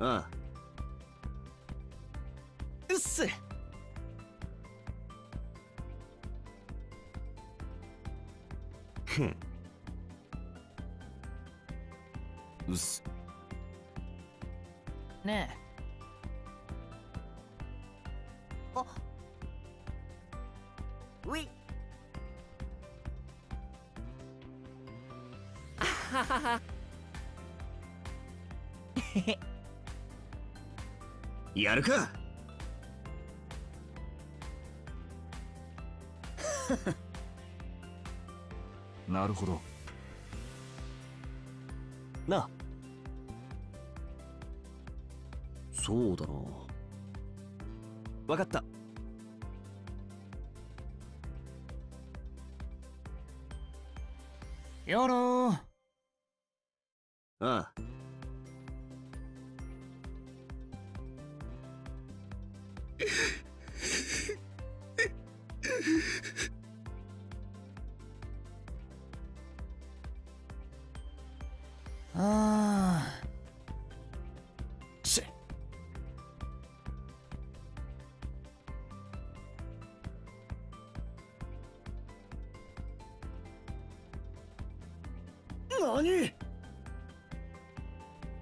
ああうっすふん。うっすねえ。あ。ウィあはははやるか。なるほど。なそうだな。わかった。やろああ何？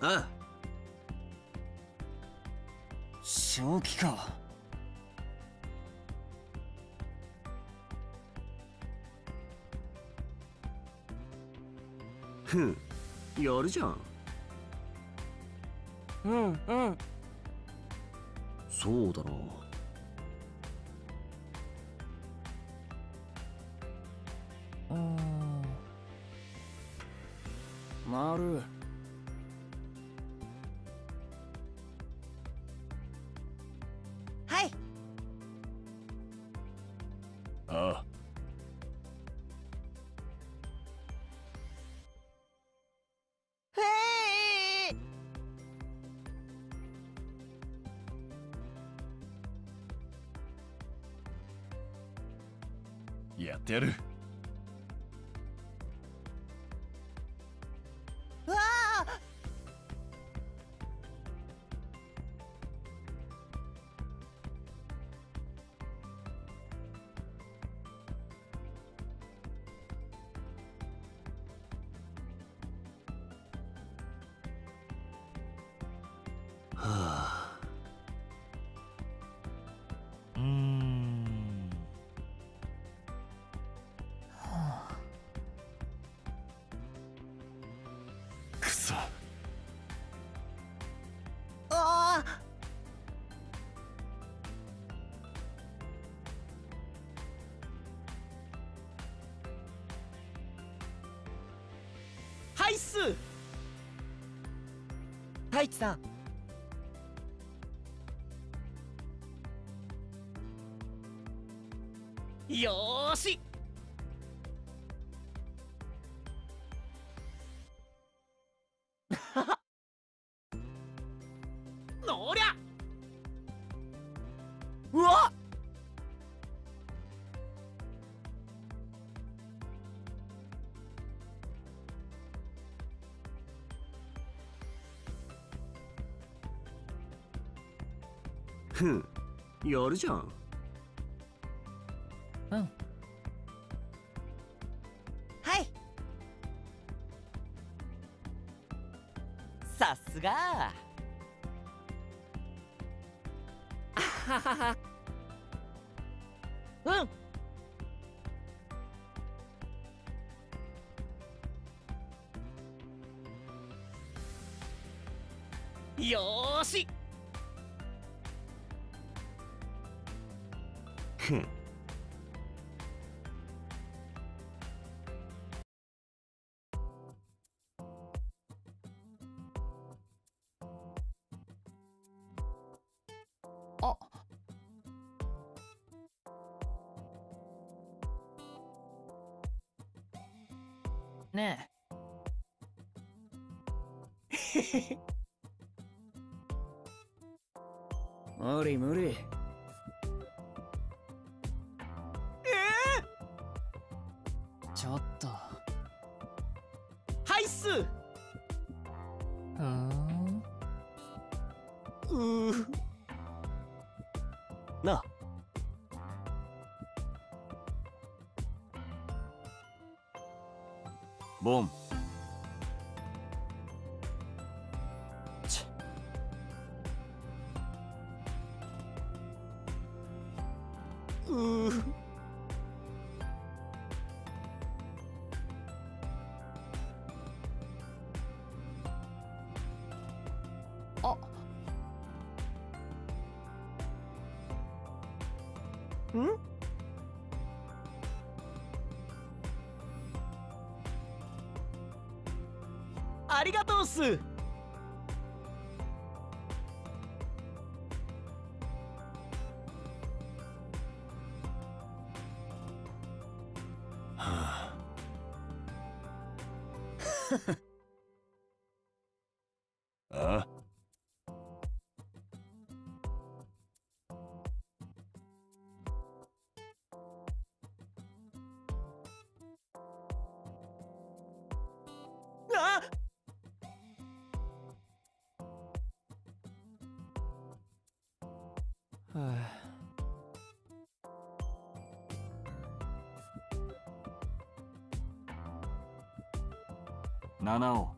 ああ。正気か。ふんやるじゃん。うんうん。そうだなうんなる。はい。ああ。へえやってやるはいっす太一さん。よーし。ふんやるじゃん。うん。はい。さすが。あはははうん。よーしあ。ね 無理無理うー。なあ。ボン。ん？ありがとうっす。七尾。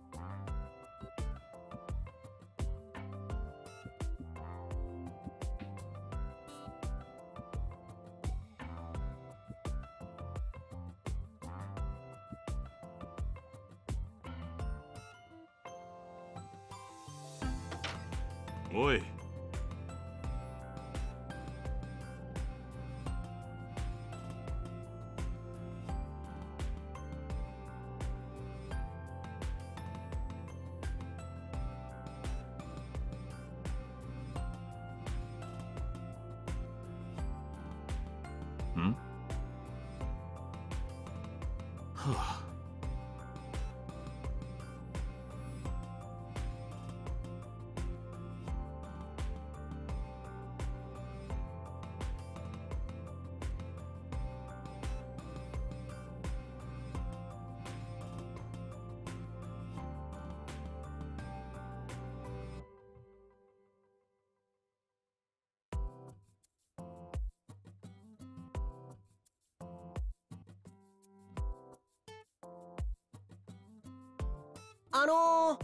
あの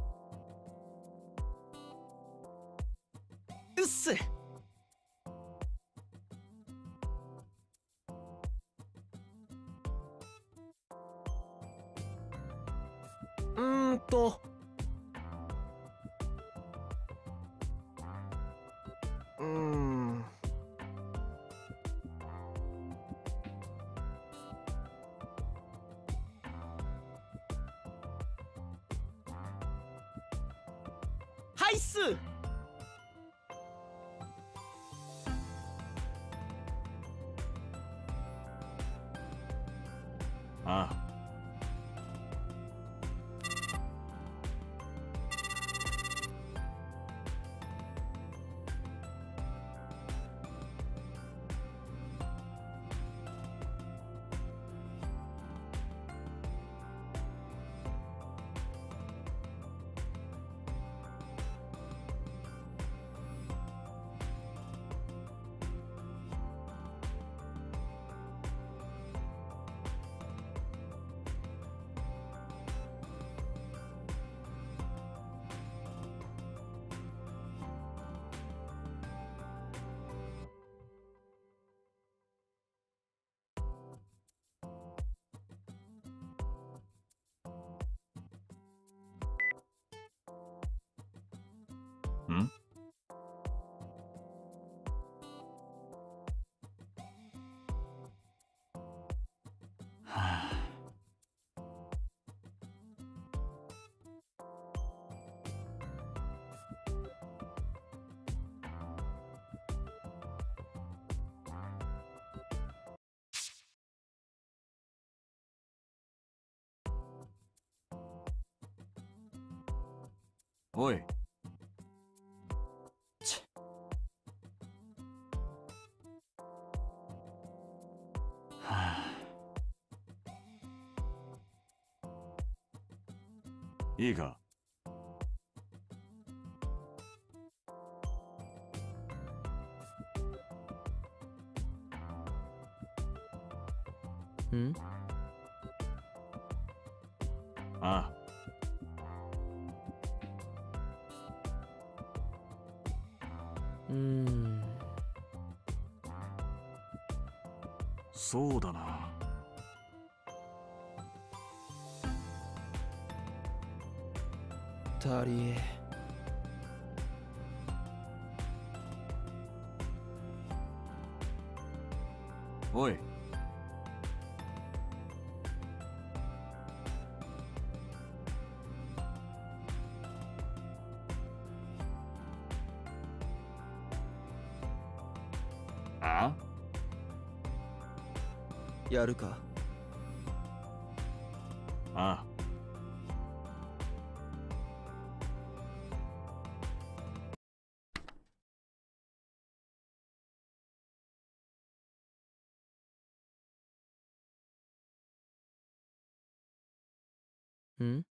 ー、うっす。うーんと。あん。おい。ん？ああ。うん。そうだな。タリーおい。あ？やるか。あん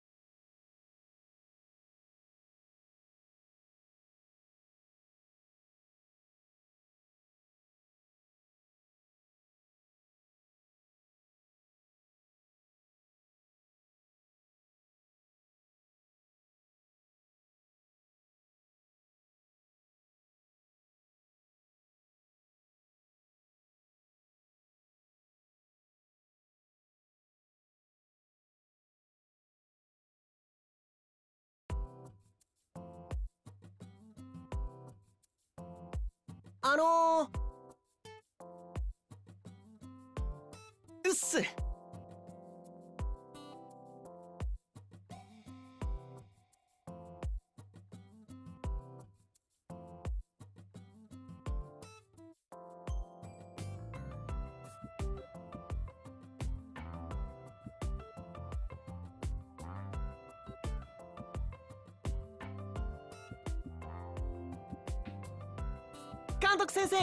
あのうっす監督先生。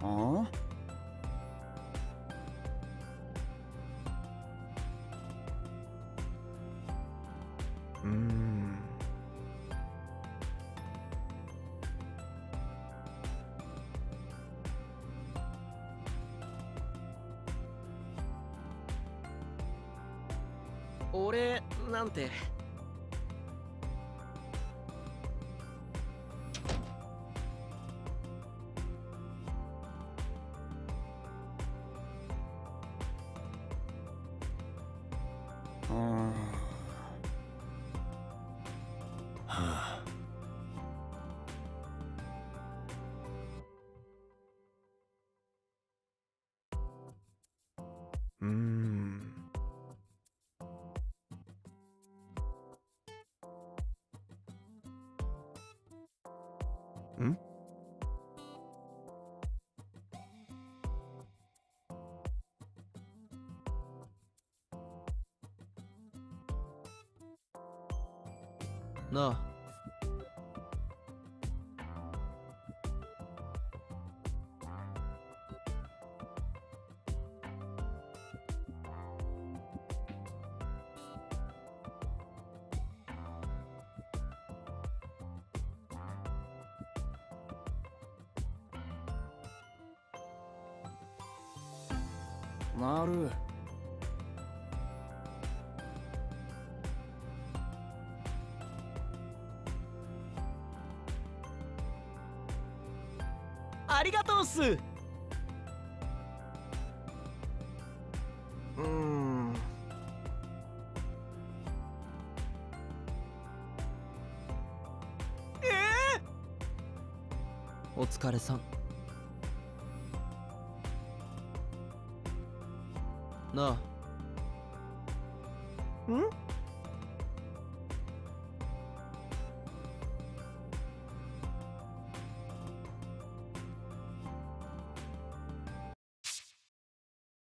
ああ。なんて。うん。んななる。ありがとうっす。うーん。えお疲れさんなあん